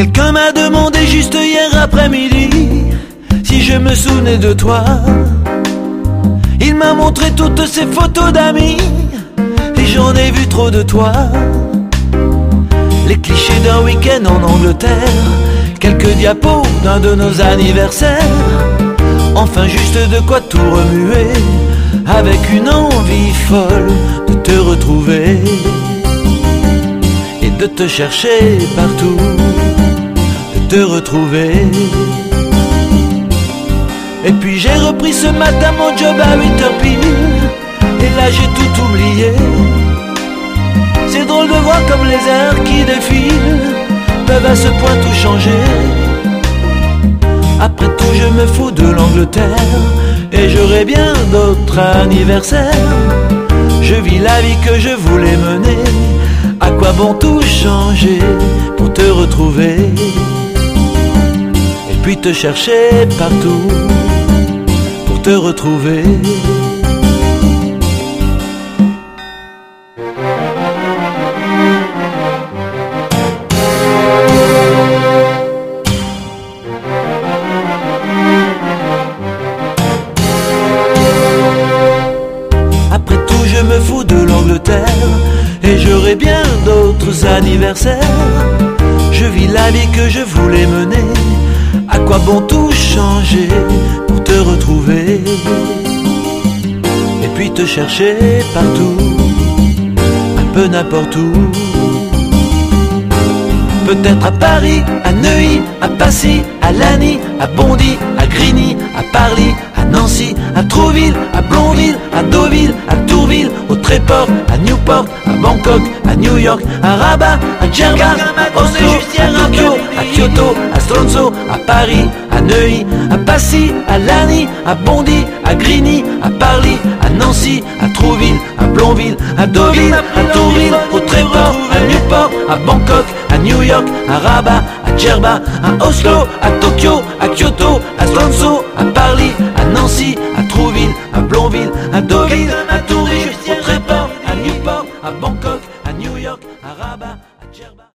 Quelqu'un m'a demandé juste hier après-midi si je me souvenais de toi. Il m'a montré toutes ses photos d'amis et j'en ai vu trop de toi. Les clichés d'un week-end en Angleterre, quelques diapos d'un de nos anniversaires. Enfin juste de quoi tout remuer avec une envie folle de te retrouver et de te chercher partout, te retrouver. Et puis j'ai repris ce matin mon job à 8h pile. Et là j'ai tout oublié. C'est drôle de voir comme les airs qui défilent Peuvent à ce point tout changer. Après tout je me fous de l'Angleterre. Et j'aurai bien d'autres anniversaires. Je vis la vie que je voulais mener. À quoi bon tout changer Pour te retrouver? Et puis te chercher partout te retrouver. Après tout, je me fous de l'Angleterre et j'aurai bien d'autres anniversaires. Je vis la vie que je voulais mener. Bon tout changer pour te retrouver Et puis te chercher partout, un peu n'importe où. Peut-être à Paris, à Neuilly, à Passy, à Lagny, à Bondy, à Grigny, à Parly, à Nancy, à Trouville, à Blonville, à Deauville, à Tourville, au Tréport, à Newport, à Bangkok, à New York, à Rabat, à Djerba, À Stronzo, à Paris, à Neuilly, à Passy, à Lagny, à Bondy, à Grigny, à Parly, à Nancy, à Trouville, à Blonville, à Deauville, à Tourville, au Tréport, à Newport, à Bangkok, à New York, à Rabat, à Djerba, à Oslo, à Tokyo, à Kyoto, à Stronzo, à Paris, à Nancy, à Trouville, à Blonville, à Deauville, à Tourville, au Tréport, à Newport, à Bangkok, à New York, à Rabat, à Djerba.